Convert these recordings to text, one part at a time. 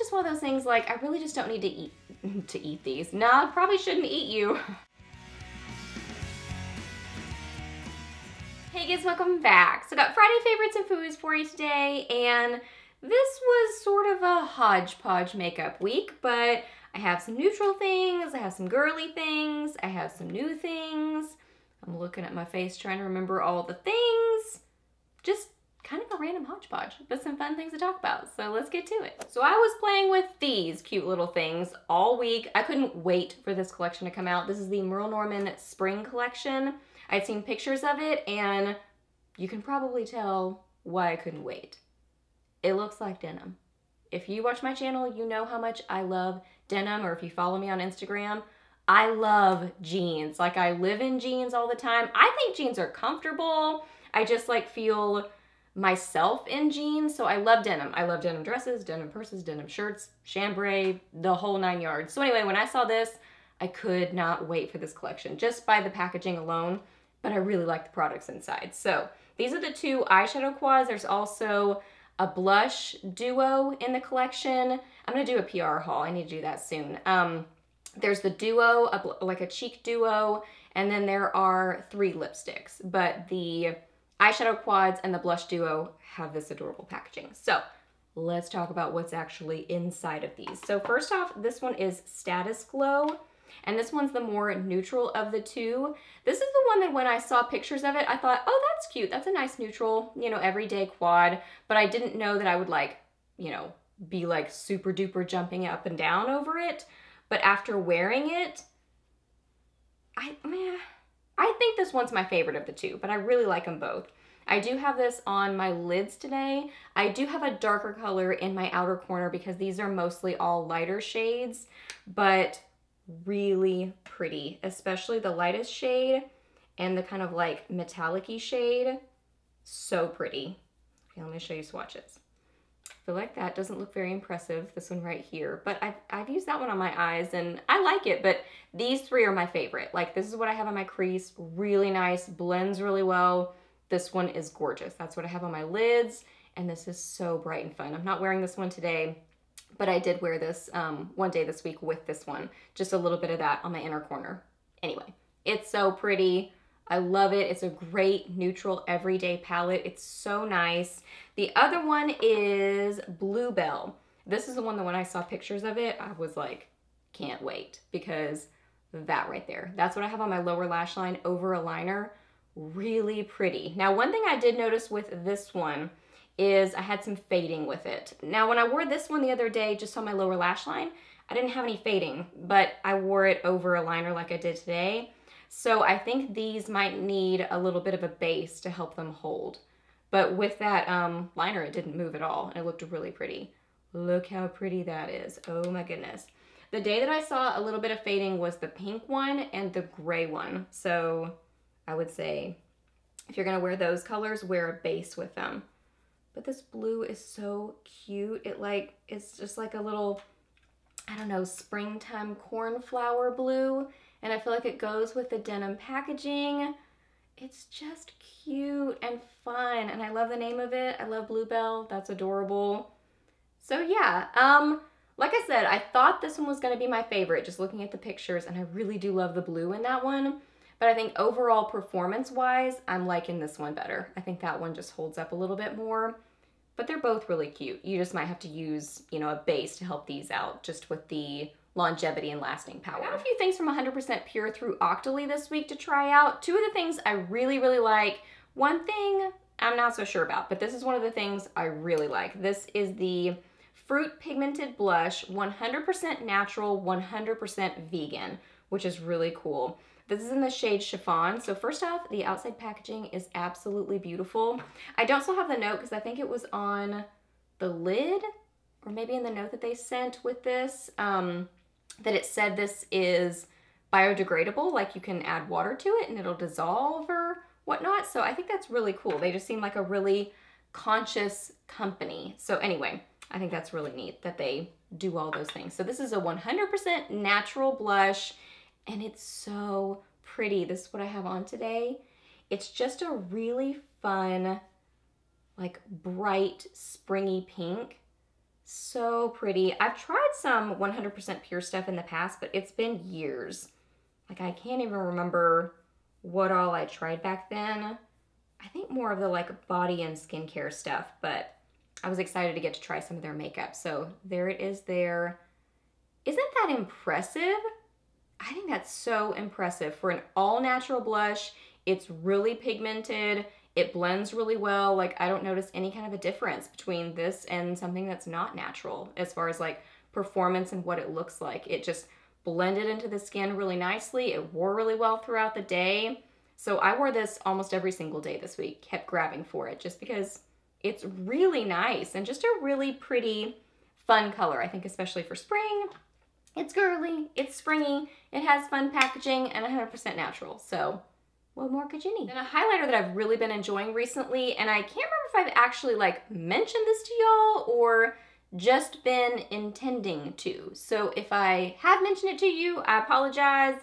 just one of those things like I really just don't need to eat to eat these. Nah, probably shouldn't eat you. Hey guys, welcome back. So got Friday favorites and fooeys for you today, and this was sort of a hodgepodge makeup week, but I have some neutral things, I have some girly things, I have some new things. I'm looking at my face trying to remember all the things. Just kind of a random hodgepodge, but some fun things to talk about. So let's get to it. So I was playing with these cute little things all week. I couldn't wait for this collection to come out. This is the Merle Norman Spring Collection. I'd seen pictures of it and you can probably tell why I couldn't wait. It looks like denim. If you watch my channel, you know how much I love denim, or if you follow me on Instagram, I love jeans. Like I live in jeans all the time. I think jeans are comfortable. I just like feel myself in jeans. So I love denim. I love denim dresses, denim purses, denim shirts, chambray, the whole nine yards. So anyway, when I saw this, I could not wait for this collection just by the packaging alone, but I really like the products inside. So these are the two eyeshadow quads. There's also a blush duo in the collection. I'm gonna do a PR haul. I need to do that soon. Um, there's the duo, a, like a cheek duo, and then there are three lipsticks. But the eyeshadow quads and the blush duo have this adorable packaging. So let's talk about what's actually inside of these. So first off, this one is Status Glow. And this one's the more neutral of the two. This is the one that when I saw pictures of it, I thought, oh, that's cute. That's a nice neutral, you know, everyday quad. But I didn't know that I would like, you know, be like super duper jumping up and down over it. But after wearing it, I, meh, I think this one's my favorite of the two, but I really like them both. I do have this on my lids today. I do have a darker color in my outer corner because these are mostly all lighter shades, but really pretty, especially the lightest shade and the kind of like metallic shade. So pretty. Okay, let me show you swatches. Feel like that doesn't look very impressive, this one right here, but I've, I've used that one on my eyes and I like it, but these three are my favorite. Like this is what I have on my crease, really nice, blends really well. This one is gorgeous. That's what I have on my lids, and this is so bright and fun. I'm not wearing this one today, but I did wear this um, one day this week with this one. Just a little bit of that on my inner corner. Anyway, it's so pretty. I love it. It's a great neutral everyday palette. It's so nice. The other one is Blue Belle. This is the one that when I saw pictures of it, I was like, can't wait because that right there. That's what I have on my lower lash line over a liner. Really pretty. Now, one thing I did notice with this one is I had some fading with it. Now when I wore this one the other day just on my lower lash line, I didn't have any fading, but I wore it over a liner like I did today. So I think these might need a little bit of a base to help them hold. But with that um, liner, it didn't move at all, and it looked really pretty. Look how pretty that is. Oh my goodness. The day that I saw a little bit of fading was the pink one and the gray one. So I would say if you're gonna wear those colors, wear a base with them. But this blue is so cute. It like, it's just like a little, I don't know, springtime cornflower blue. And I feel like it goes with the denim packaging. It's just cute and fun. And I love the name of it. I love Blue Belle. That's adorable. So yeah, um, like I said, I thought this one was gonna be my favorite, just looking at the pictures, and I really do love the blue in that one. But I think overall performance-wise, I'm liking this one better. I think that one just holds up a little bit more. But they're both really cute. You just might have to use, you know, a base to help these out just with the longevity and lasting power. I got a few things from 100% Pure through Octoly this week to try out. Two of the things I really, really like. One thing I'm not so sure about, but this is one of the things I really like. This is the Fruit Pigmented Blush, 100% natural, 100% vegan, which is really cool. This is in the shade Chiffon. So first off, the outside packaging is absolutely beautiful. I don't still have the note because I think it was on the lid or maybe in the note that they sent with this, um, that it said this is biodegradable, like you can add water to it and it'll dissolve or whatnot. So I think that's really cool. They just seem like a really conscious company. So anyway, I think that's really neat that they do all those things. So this is a 100% natural blush and it's so pretty. This is what I have on today. It's just a really fun, like bright, springy pink. So pretty. I've tried some 100% pure stuff in the past, but it's been years. Like I can't even remember what all I tried back then. I think more of the like body and skincare stuff, but I was excited to get to try some of their makeup. So there it is there. Isn't that impressive? I think that's so impressive for an all natural blush. It's really pigmented. It blends really well. Like I don't notice any kind of a difference between this and something that's not natural as far as like performance and what it looks like. It just blended into the skin really nicely. It wore really well throughout the day. So I wore this almost every single day this week, kept grabbing for it just because it's really nice and just a really pretty, fun color. I think especially for spring. It's girly, it's springy, it has fun packaging, and 100% natural. So what more could you need? And a highlighter that I've really been enjoying recently, and I can't remember if I've actually like mentioned this to y'all or just been intending to. So if I have mentioned it to you, I apologize.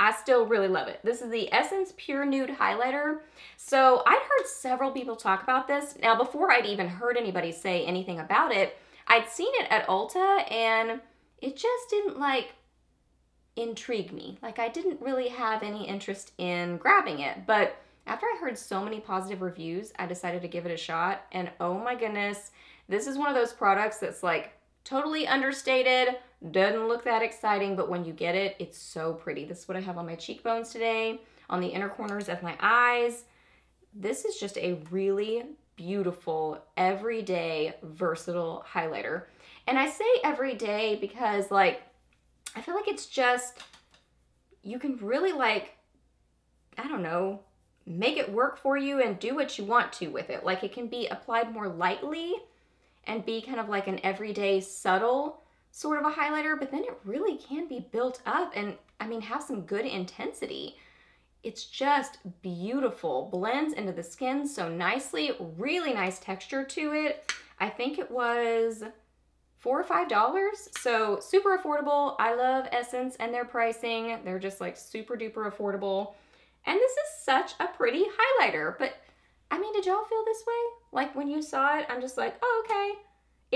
I still really love it. This is the Essence Pure Nude Highlighter. So I'd heard several people talk about this. Now before I'd even heard anybody say anything about it, I'd seen it at Ulta and it just didn't like intrigue me. Like I didn't really have any interest in grabbing it, but after I heard so many positive reviews, I decided to give it a shot and oh my goodness, this is one of those products that's like totally understated, doesn't look that exciting, but when you get it, it's so pretty. This is what I have on my cheekbones today, on the inner corners of my eyes. This is just a really beautiful, everyday, versatile highlighter. And I say everyday because like, I feel like it's just, you can really like, I don't know, make it work for you and do what you want to with it. Like it can be applied more lightly and be kind of like an everyday subtle sort of a highlighter, but then it really can be built up and I mean, have some good intensity. It's just beautiful, blends into the skin so nicely, really nice texture to it. I think it was four or five dollars. So super affordable. I love essence and their pricing. They're just like super duper affordable. And this is such a pretty highlighter but i mean did y'all feel this way? Like when you saw it i'm just like oh okay.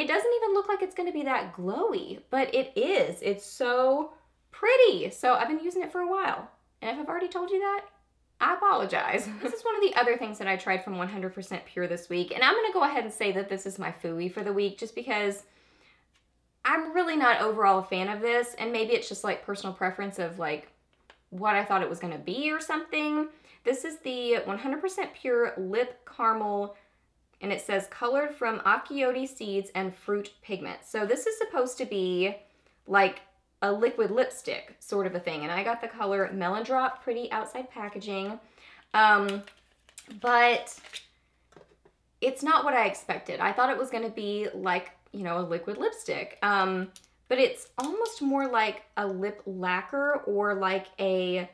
It doesn't even look like it's going to be that glowy but it is. It's so pretty. So i've been using it for a while. And if i've already told you that I apologize. this is one of the other things that I tried from 100% Pure this week. And I'm going to go ahead and say that this is my Fooey for the week just because I'm really not overall a fan of this, and maybe it's just like personal preference of like what I thought it was gonna be or something. This is the 100% pure lip caramel, and it says colored from achiote seeds and fruit pigment. So this is supposed to be like a liquid lipstick sort of a thing, and I got the color Melon Drop, pretty outside packaging. Um, but it's not what I expected. I thought it was gonna be like you know, a liquid lipstick. Um, but it's almost more like a lip lacquer or like a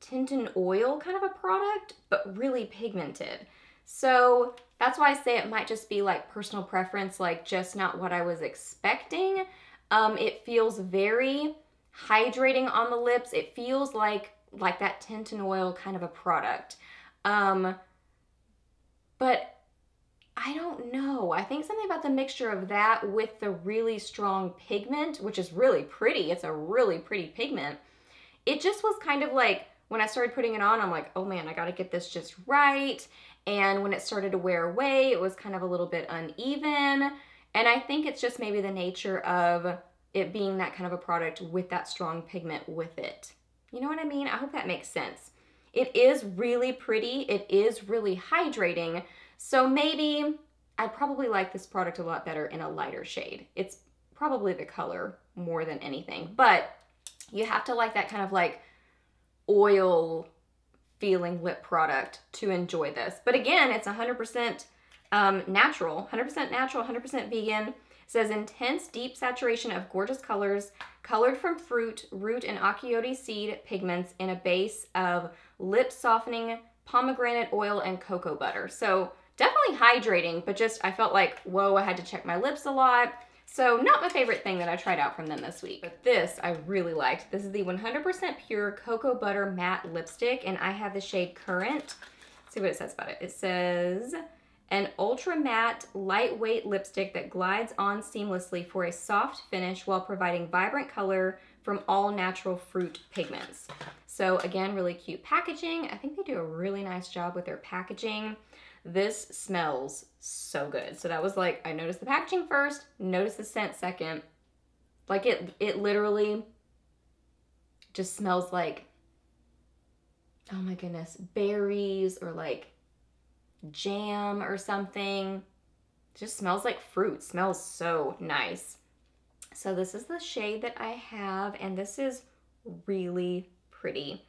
tint and oil kind of a product, but really pigmented. So that's why I say it might just be like personal preference, like just not what I was expecting. Um, it feels very hydrating on the lips. It feels like like that tint and oil kind of a product. Um, but I don't know. I think something about the mixture of that with the really strong pigment, which is really pretty. It's a really pretty pigment. It just was kind of like, when I started putting it on, I'm like, oh man, I gotta get this just right. And when it started to wear away, it was kind of a little bit uneven. And I think it's just maybe the nature of it being that kind of a product with that strong pigment with it. You know what I mean? I hope that makes sense. It is really pretty. It is really hydrating, so maybe I'd probably like this product a lot better in a lighter shade. It's probably the color more than anything, but you have to like that kind of like oil feeling lip product to enjoy this. But again, it's 100% um, natural, 100% natural, 100% vegan. It says intense, deep saturation of gorgeous colors, colored from fruit, root, and achiote seed pigments in a base of lip softening pomegranate oil and cocoa butter. So definitely hydrating, but just I felt like, whoa, I had to check my lips a lot. So not my favorite thing that I tried out from them this week, but this I really liked. This is the 100% pure cocoa butter matte lipstick and I have the shade Current. Let's see what it says about it. It says, an ultra matte, lightweight lipstick that glides on seamlessly for a soft finish while providing vibrant color from all natural fruit pigments. So again, really cute packaging. I think they do a really nice job with their packaging. This smells so good. So that was like, I noticed the packaging first, noticed the scent second. Like it, it literally just smells like, oh my goodness, berries or like jam or something. It just smells like fruit. Smells so nice. So this is the shade that I have and this is really pretty.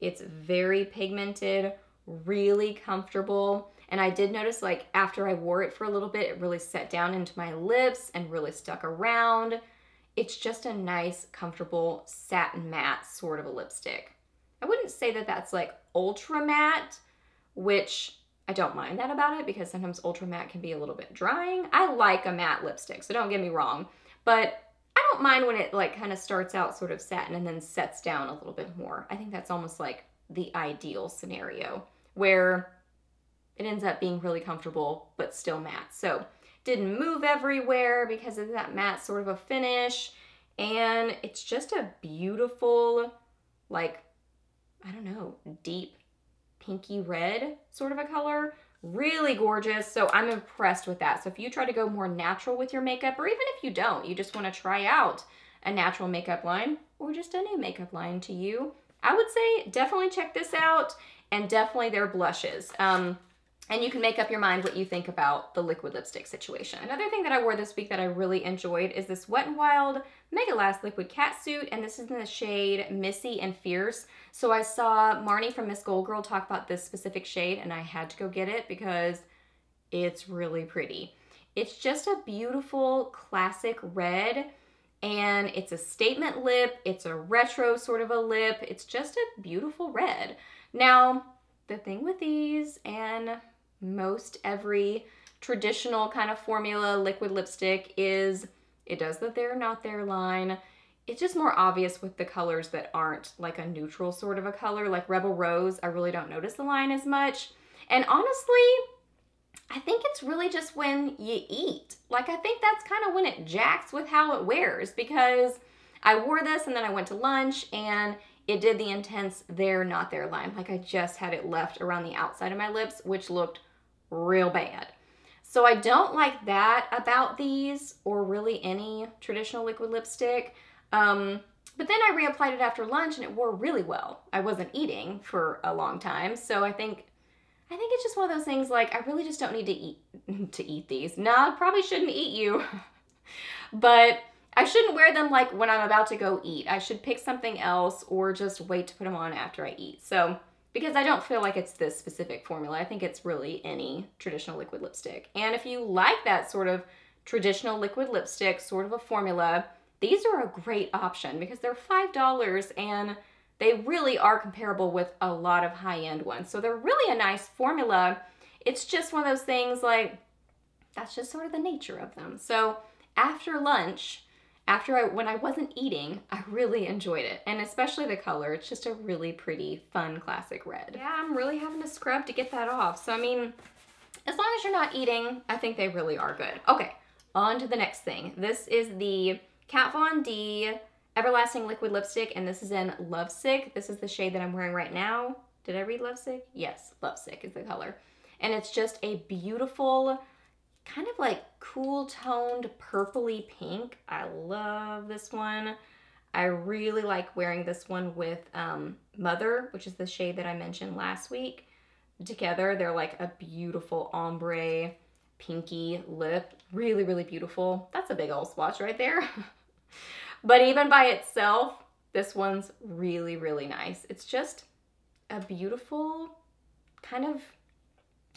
It's very pigmented, really comfortable. And I did notice like after I wore it for a little bit, it really set down into my lips and really stuck around. It's just a nice, comfortable satin matte sort of a lipstick. I wouldn't say that that's like ultra matte, which I don't mind that about it because sometimes ultra matte can be a little bit drying. I like a matte lipstick, so don't get me wrong. But I don't mind when it like kind of starts out sort of satin and then sets down a little bit more. I think that's almost like the ideal scenario where it ends up being really comfortable but still matte. So didn't move everywhere because of that matte sort of a finish. And it's just a beautiful, like, I don't know, deep pinky red sort of a color. Really gorgeous. So I'm impressed with that. So if you try to go more natural with your makeup, or even if you don't, you just want to try out a natural makeup line or just a new makeup line to you, I would say definitely check this out and definitely their blushes. Um, and you can make up your mind what you think about the liquid lipstick situation. Another thing that I wore this week that I really enjoyed is this Wet n Wild Mega Last Liquid Catsuit, and this is in the shade Missy and Fierce. So I saw Marnie from Miss Gold Girl talk about this specific shade, and I had to go get it because it's really pretty. It's just a beautiful classic red, and it's a statement lip. It's a retro sort of a lip. It's just a beautiful red. Now, the thing with these, and most every traditional kind of formula liquid lipstick is it does the they're not there line. It's just more obvious with the colors that aren't like a neutral sort of a color. Like Rebel Rose, I really don't notice the line as much. And honestly, I think it's really just when you eat. Like I think that's kind of when it jacks with how it wears because I wore this and then I went to lunch and it did the intense there not there line. Like I just had it left around the outside of my lips, which looked real bad. So I don't like that about these or really any traditional liquid lipstick. Um, but then I reapplied it after lunch and it wore really well. I wasn't eating for a long time, so I think I think it's just one of those things like I really just don't need to eat to eat these. I probably shouldn't eat you. but I shouldn't wear them like when I'm about to go eat. I should pick something else or just wait to put them on after I eat. So because I don't feel like it's this specific formula. I think it's really any traditional liquid lipstick. And if you like that sort of traditional liquid lipstick sort of a formula, these are a great option because they're $5 and they really are comparable with a lot of high-end ones. So they're really a nice formula. It's just one of those things like, that's just sort of the nature of them. So after lunch, after I, when I wasn't eating, I really enjoyed it. And especially the color, it's just a really pretty, fun, classic red. Yeah, I'm really having to scrub to get that off. So, I mean, as long as you're not eating, I think they really are good. Okay, on to the next thing. This is the Kat Von D Everlasting Liquid Lipstick, and this is in Lovesick. This is the shade that I'm wearing right now. Did I read Lovesick? Yes, Lovesick is the color. And it's just a beautiful, kind of like cool toned purpley pink. I love this one. I really like wearing this one with um, Mother, which is the shade that I mentioned last week. Together, they're like a beautiful ombre pinky lip. Really, really beautiful. That's a big old swatch right there. but even by itself, this one's really, really nice. It's just a beautiful kind of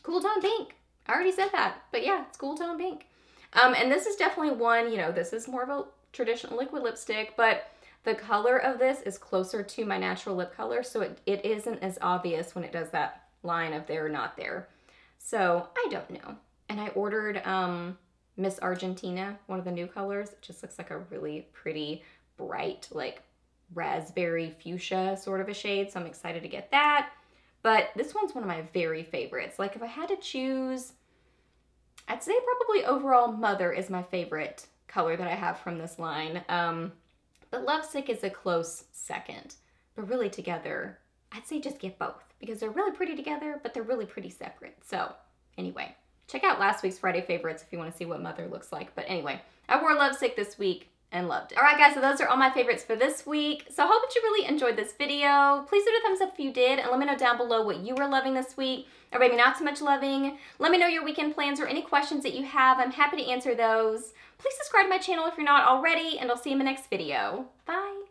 cool tone pink. I already said that, but yeah, it's cool tone pink. Um, and this is definitely one, you know, this is more of a traditional liquid lipstick, but the color of this is closer to my natural lip color, so it, it isn't as obvious when it does that line of there, not there. So I don't know. And I ordered um, Miss Argentina, one of the new colors. It just looks like a really pretty, bright, like raspberry fuchsia sort of a shade, so I'm excited to get that. But this one's one of my very favorites. Like if I had to choose I'd say probably overall Mother is my favorite color that I have from this line. Um, but Lovesick is a close second. But really together, I'd say just get both because they're really pretty together, but they're really pretty separate. So anyway, check out last week's Friday favorites if you want to see what Mother looks like. But anyway, I wore Lovesick this week and loved it. All right, guys, so those are all my favorites for this week. So I hope that you really enjoyed this video. Please do a thumbs up if you did, and let me know down below what you were loving this week, or maybe not so much loving. Let me know your weekend plans or any questions that you have. I'm happy to answer those. Please subscribe to my channel if you're not already, and I'll see you in the next video. Bye.